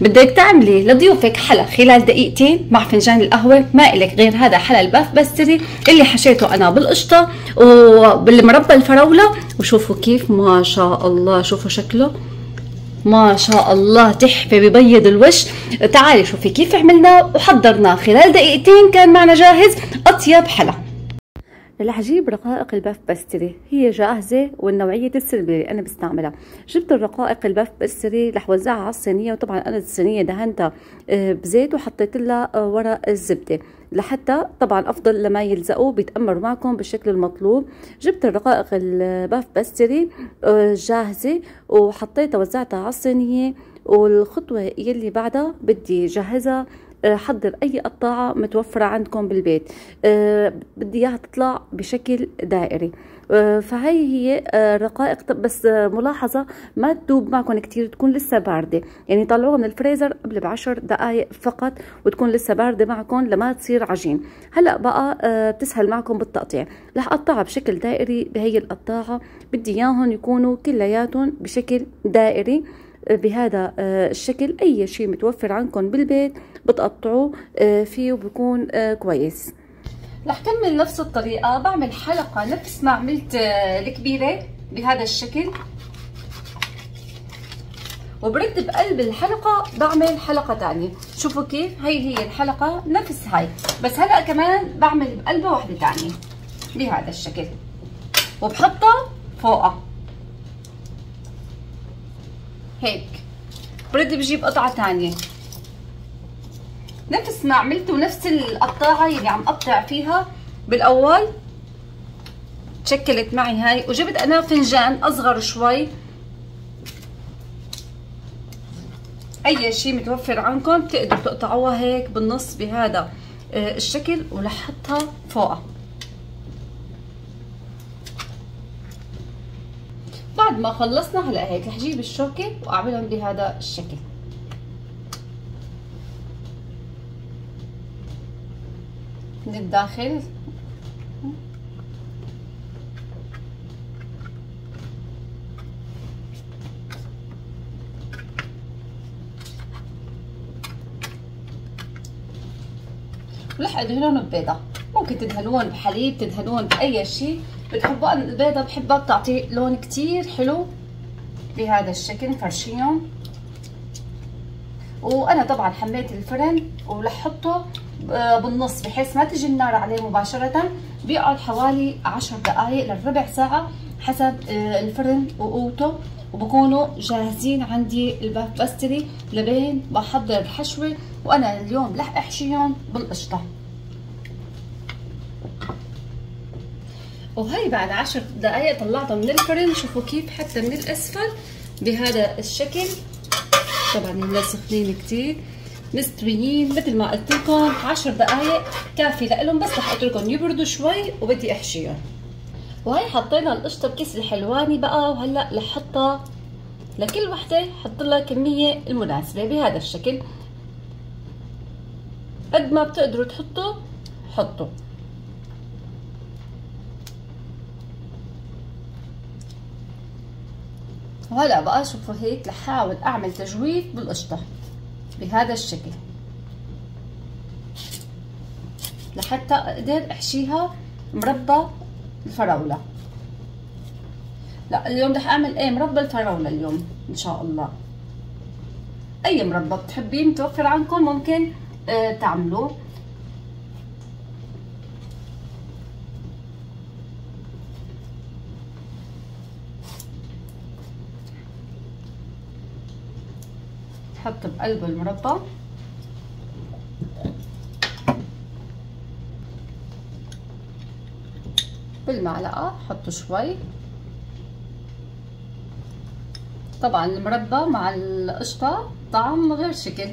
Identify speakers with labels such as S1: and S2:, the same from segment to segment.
S1: بدك تعملي لضيوفك حلا خلال دقيقتين مع فنجان القهوة ما إلك غير هذا حلا ال puff pastry اللي حشيته أنا بالقشطة وبالمربى الفراولة. وشوفوا كيف ما شاء الله شوفوا شكله. ما شاء الله تحفة ببيض الوش. تعالي شوفي كيف عملنا وحضرناه. خلال دقيقتين كان معنا جاهز أطيب حلا. رح أجيب رقائق ال puff pastry هي جاهزة والنوعية السلبية اللي أنا بستعملها. جبت الرقائق ال puff pastry رح وزعها على الصينية وطبعا أنا الصينية دهنتها آه، بزيت وحطيت لها آه، ورق الزبدة. لحتى طبعا أفضل لما يلزقوا بيتقمروا معكم بالشكل المطلوب. جبت الرقائق ال puff pastry آه، جاهزة وحطيتها وزعتها على الصينية. والخطوة يلي بعدها بدي جهزها حضر أي قطاعة متوفرة عندكم بالبيت. أه بدي إياها تطلع بشكل دائري. أه فهي هي أه رقائق. بس ملاحظة ما تدوب معكم كتير تكون لسه باردة. يعني طلعوها من الفريزر قبل بعشر دقائق فقط وتكون لسه باردة معكم لما تصير عجين. هلأ بقى بتسهل معكم بالتقطيع. رح أقطعها بشكل دائري بهي القطاعة. بدي إياهم يكونوا كلياتهم بشكل دائري بهذا آه، الشكل. أي شيء متوفر عندكم بالبيت بتقطعوه آه، فيه وبكون آه، كويس. رح كمل نفس الطريقة بعمل حلقة نفس ما عملت الكبيرة بهذا الشكل. وبرد بقلب الحلقة بعمل حلقة تانية. شوفوا كيف هي هي الحلقة نفس هاي. بس هلأ كمان بعمل بقلبها واحدة تانية بهذا الشكل. وبحطها فوقها. هيك. برد بجيب قطعة تانية. نفس ما عملت ونفس القطاعة اللي عم قطع فيها. بالأول تشكلت معي هاي وجبت أنا فنجان أصغر شوي. أي شيء متوفر عندكم بتقدروا تقطعوها هيك بالنص بهذا آه، الشكل ولحطها فوقها. بعد ما خلصنا هلا هيك رح أجيب الشوكة وأعملهم بهذا الشكل. من الداخل ورح ادهنهم ببيضه ممكن تدهنوهم بحليب تدهنوهم بأي شيء. بتحبوا البيضة بحبها بتعطي لون كتير حلو بهذا الشكل فرشيهم وأنا طبعا حميت الفرن ولحطه بالنص بحيث ما تجي النار عليه مباشرة بيقعد حوالي عشر دقايق لربع ساعة حسب آه، الفرن وقوته وبكونوا جاهزين عندي ال puff pastry لبين بحضر الحشوة وأنا اليوم رح أحشيهم بالقشطة. وهي بعد عشر دقايق طلعتها من الفرن شوفوا كيف حتى من الأسفل بهذا الشكل. طبعا هلا سخنين كتير. مستويين مثل ما قلت لكم. 10 دقائق كافي لهم بس رح أتركهم يبردوا شوي وبدي أحشيهم. وهي حطينا القشطة بكيس الحلواني بقى وهلأ رح لكل وحدة حط لها كمية المناسبة بهذا الشكل. قد ما بتقدروا تحطوا حطوا. وهلا بقى شوفوا هيك لحاول أعمل تجويف بالقشطة. بهذا الشكل. لحتى أقدر أحشيها مربى الفراولة. لا اليوم رح أعمل إيه؟ مربى الفراولة اليوم إن شاء الله. أي مربى بتحبين متوفر عندكم ممكن آه تعملوه. نحط بقلب المربى. بالمعلقة حطوا شوي. طبعا المربى مع القشطة طعم غير شكل.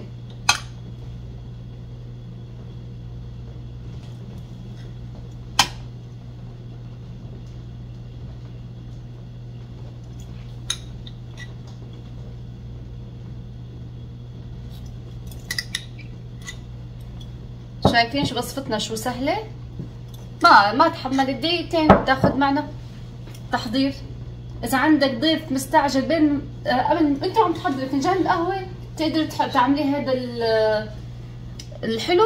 S1: شايفين شو وصفتنا شو سهلة. ما ما تحمل دقيقتين تاخذ معنا تحضير. إذا عندك ضيف مستعجل بين آه، قبل أنت عم تحضر فنجان القهوة تقدري تعملي هذا الحلو؟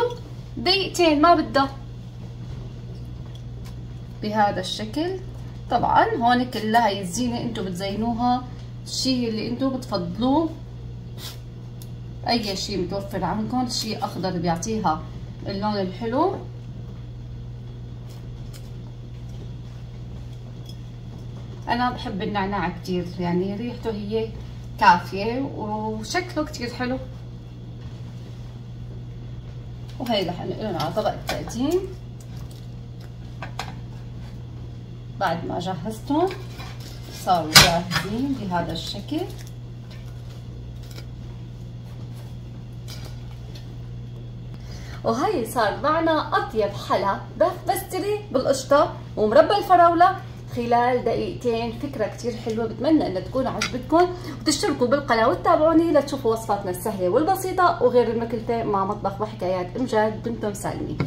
S1: دقيقتين ما بدها. بهذا الشكل. طبعا هون كلها هي الزينة أنتو بتزينوها. الشيء اللي أنتو بتفضلوه أي شيء متوفر عندكم شيء أخضر بيعطيها اللون الحلو. أنا بحب النعناع كتير يعني ريحته هي كافية وشكله كتير حلو. وهي رح نقلهم على طبق التقديم. بعد ما جهزتهم صاروا جاهزين بهذا الشكل. وهي صار معنا أطيب حلا بستري بالقشطة ومربى الفراولة خلال دقيقتين. فكرة كتير حلوة بتمنى إنها تكون عجبتكم. وتشتركوا بالقناة وتتابعوني لتشوفوا وصفاتنا السهلة والبسيطة وغير المكلفة مع مطبخ وحكايات إمجاد بنتم سالمي